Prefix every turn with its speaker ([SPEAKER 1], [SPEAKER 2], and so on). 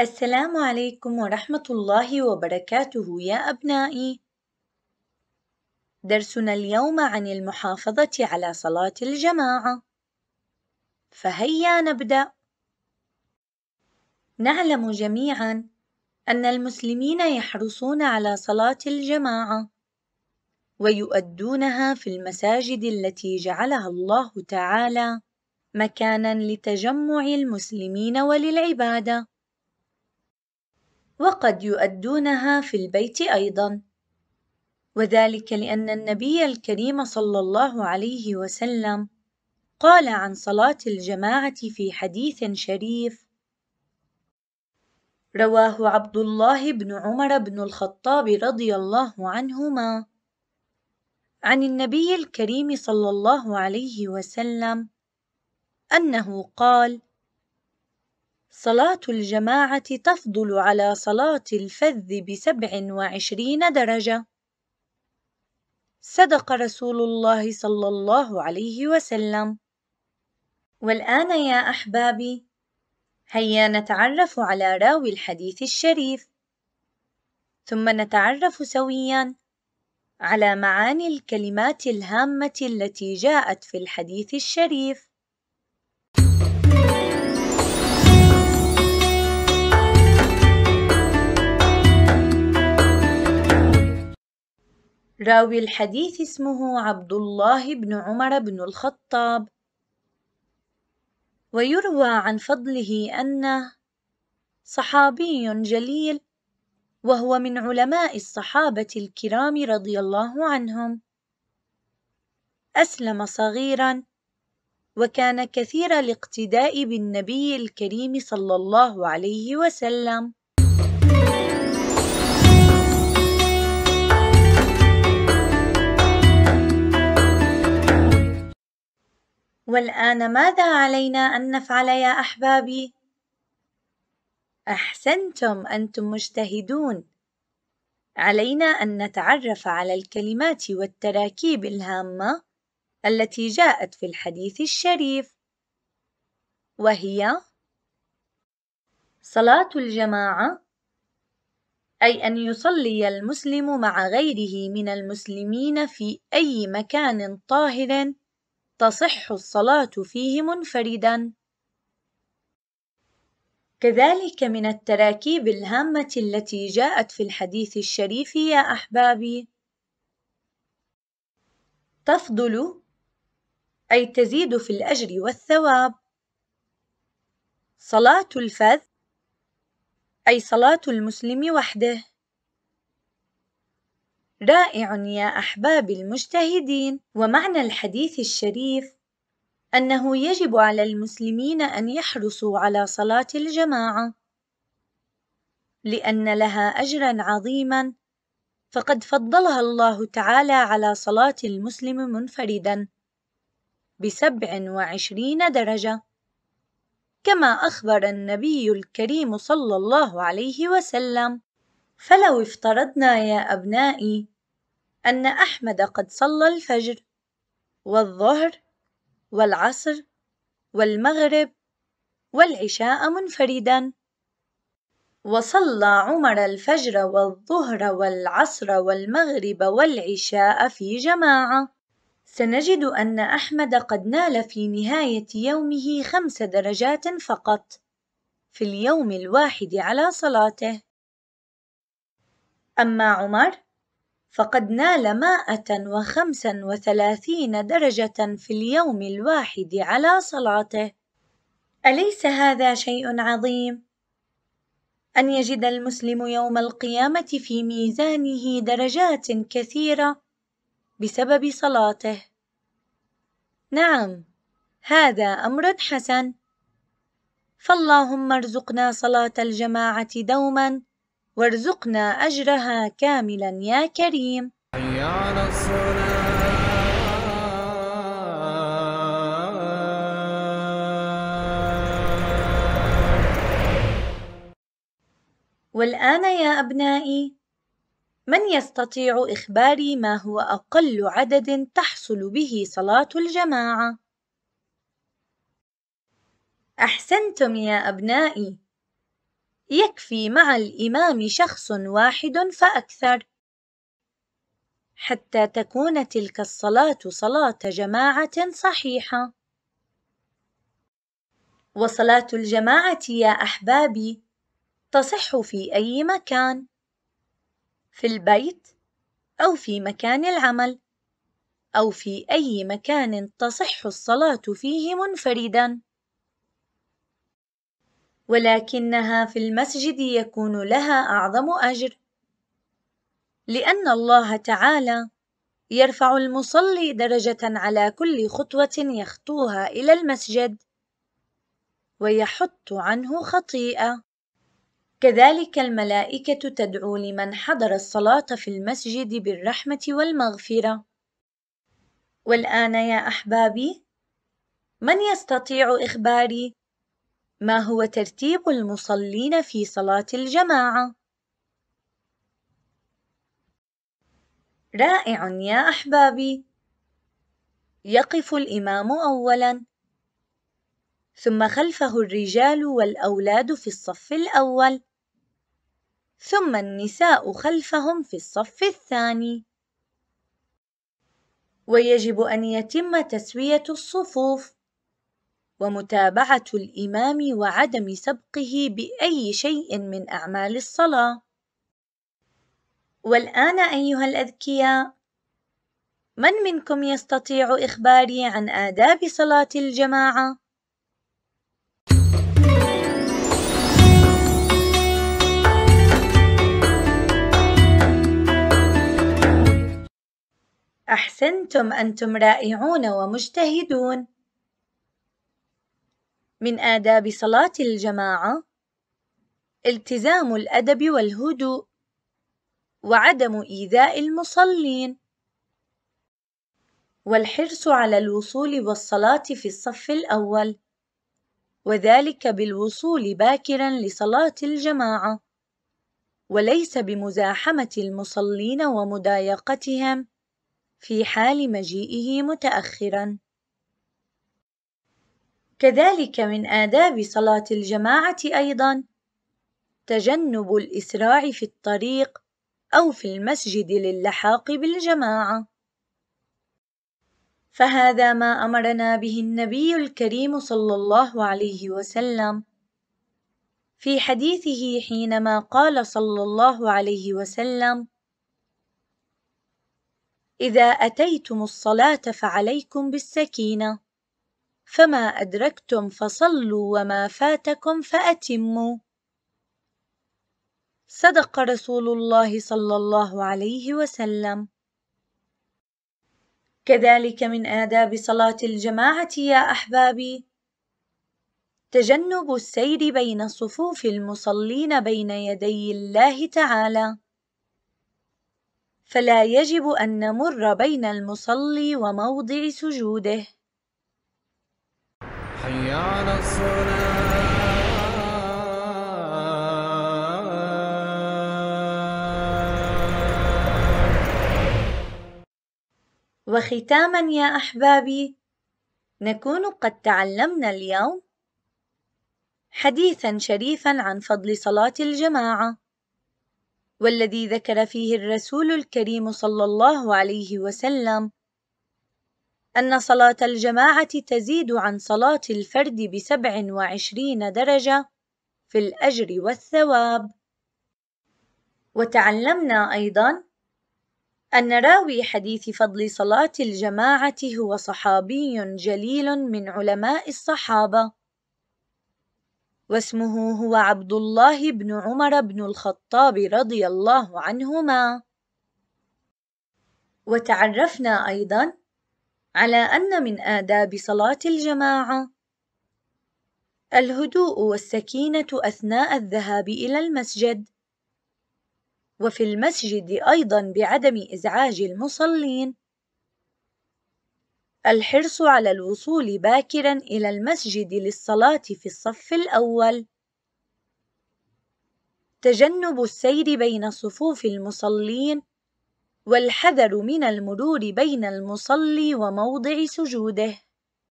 [SPEAKER 1] السلام عليكم ورحمة الله وبركاته يا أبنائي. درسنا اليوم عن المحافظة على صلاة الجماعة. فهيا نبدأ. نعلم جميعًا أن المسلمين يحرصون على صلاة الجماعة، ويؤدونها في المساجد التي جعلها الله تعالى مكانًا لتجمع المسلمين وللعبادة. وقد يؤدونها في البيت أيضًا، وذلك لأن النبي الكريم صلى الله عليه وسلم قال عن صلاة الجماعة في حديث شريف رواه عبد الله بن عمر بن الخطاب رضي الله عنهما عن النبي الكريم صلى الله عليه وسلم أنه قال: صلاة الجماعة تفضل على صلاة الفذ بسبع وعشرين درجة. صدق رسول الله صلى الله عليه وسلم. والآن يا أحبابي، هيا نتعرف على راوي الحديث الشريف، ثم نتعرف سويًا على معاني الكلمات الهامة التي جاءت في الحديث الشريف. راوي الحديث اسمه عبد الله بن عمر بن الخطاب. ويروى عن فضله أنه صحابي جليل وهو من علماء الصحابة الكرام رضي الله عنهم. أسلم صغيرا وكان كثير الاقتداء بالنبي الكريم صلى الله عليه وسلم. والآن ماذا علينا أن نفعل يا أحبابي؟ أحسنتم أنتم مجتهدون علينا أن نتعرف على الكلمات والتراكيب الهامة التي جاءت في الحديث الشريف وهي صلاة الجماعة أي أن يصلي المسلم مع غيره من المسلمين في أي مكان طاهر تصح الصلاة فيه منفردًا. كذلك من التراكيب الهامة التي جاءت في الحديث الشريف يا أحبابي، تفضل أي تزيد في الأجر والثواب. صلاة الفذ أي صلاة المسلم وحده. رائع يا أحبابي المجتهدين. ومعنى الحديث الشريف أنه يجب على المسلمين أن يحرصوا على صلاة الجماعة لأن لها أجرًا عظيمًا. فقد فضلها الله تعالى على صلاة المسلم منفردًا بسبع وعشرين درجة كما أخبر النبي الكريم صلى الله عليه وسلم. فلو افترضنا يا أبنائي أن أحمد قد صلى الفجر والظهر والعصر والمغرب والعشاء منفردا. وصلى عمر الفجر والظهر والعصر والمغرب والعشاء في جماعة. سنجد أن أحمد قد نال في نهاية يومه خمس درجات فقط في اليوم الواحد على صلاته. أما عمر فقد نال مائة وخمسا وثلاثين درجة في اليوم الواحد على صلاته. أليس هذا شيء عظيم؟ أن يجد المسلم يوم القيامة في ميزانه درجات كثيرة بسبب صلاته. نعم هذا أمر حسن. فاللهم ارزقنا صلاة الجماعة دوما وارزقنا أجرها كاملا يا كريم حي على والآن يا أبنائي من يستطيع إخباري ما هو أقل عدد تحصل به صلاة الجماعة؟ أحسنتم يا أبنائي يكفي مع الإمام شخص واحد فأكثر. حتى تكون تلك الصلاة صلاة جماعة صحيحة. وصلاة الجماعة يا أحبابي تصح في أي مكان؟ في البيت أو في مكان العمل؟ أو في أي مكان تصح الصلاة فيه منفردا؟ ولكنها في المسجد يكون لها أعظم أجر. لأن الله تعالى يرفع المصلي درجة على كل خطوة يخطوها إلى المسجد ويحط عنه خطيئة. كذلك الملائكة تدعو لمن حضر الصلاة في المسجد بالرحمة والمغفرة. والآن يا أحبابي من يستطيع إخباري؟ ما هو ترتيب المصلين في صلاة الجماعة؟ رائع يا أحبابي. يقف الإمام أولاً. ثم خلفه الرجال والأولاد في الصف الأول. ثم النساء خلفهم في الصف الثاني. ويجب أن يتم تسوية الصفوف. ومتابعة الإمام وعدم سبقه بأي شيء من أعمال الصلاة والآن أيها الأذكياء من منكم يستطيع إخباري عن آداب صلاة الجماعة؟ أحسنتم أنتم رائعون ومجتهدون من آداب صلاة الجماعة التزام الأدب والهدوء وعدم إيذاء المصلين. والحرص على الوصول والصلاة في الصف الأول وذلك بالوصول باكرا لصلاة الجماعة. وليس بمزاحمة المصلين ومضايقتهم في حال مجيئه متأخرا. كذلك من آداب صلاة الجماعة أيضا تجنب الإسراع في الطريق أو في المسجد للحاق بالجماعة. فهذا ما أمرنا به النبي الكريم صلى الله عليه وسلم. في حديثه حينما قال صلى الله عليه وسلم إذا أتيتم الصلاة فعليكم بالسكينة. فما أدركتم فصلوا وما فاتكم فأتموا. صدق رسول الله صلى الله عليه وسلم. كذلك من آداب صلاة الجماعة يا أحبابي. تجنب السير بين صفوف المصلين بين يدي الله تعالى. فلا يجب أن نمر بين المصلي وموضع سجوده. حي على الصلاة. وختاما يا أحبابي نكون قد تعلمنا اليوم حديثا شريفا عن فضل صلاة الجماعة والذي ذكر فيه الرسول الكريم صلى الله عليه وسلم أن صلاة الجماعة تزيد عن صلاة الفرد بسبع وعشرين درجة في الأجر والثواب. وتعلمنا أيضا أن راوي حديث فضل صلاة الجماعة هو صحابي جليل من علماء الصحابة واسمه هو عبد الله بن عمر بن الخطاب رضي الله عنهما. وتعرفنا أيضا على أن من آداب صلاة الجماعة. الهدوء والسكينة أثناء الذهاب إلى المسجد. وفي المسجد أيضا بعدم إزعاج المصلين. الحرص على الوصول باكرا إلى المسجد للصلاة في الصف الأول. تجنب السير بين صفوف المصلين والحذر من المرور بين المصلي وموضع سجوده.